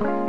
Bye.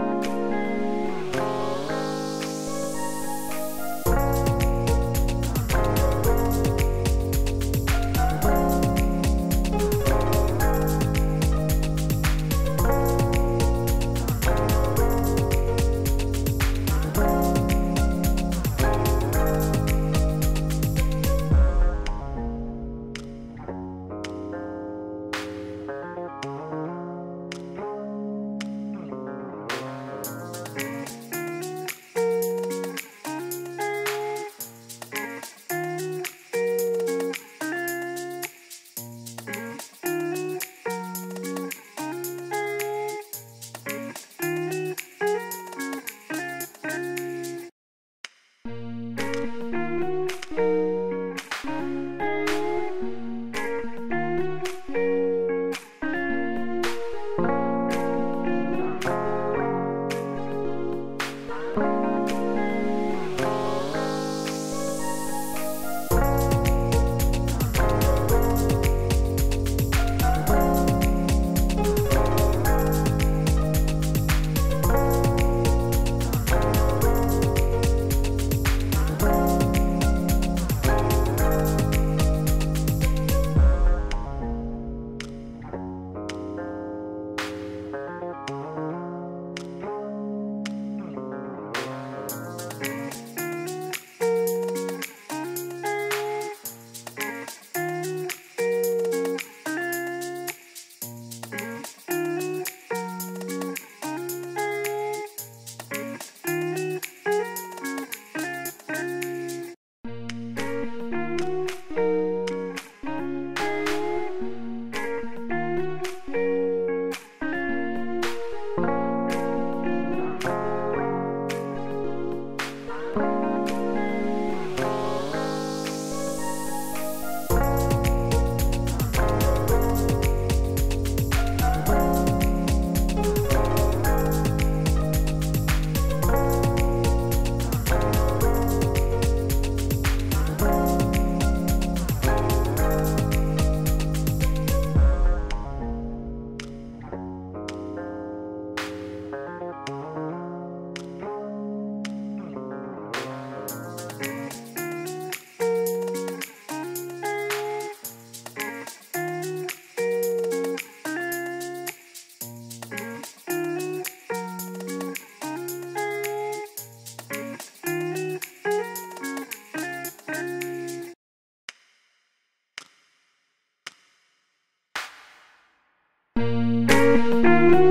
Música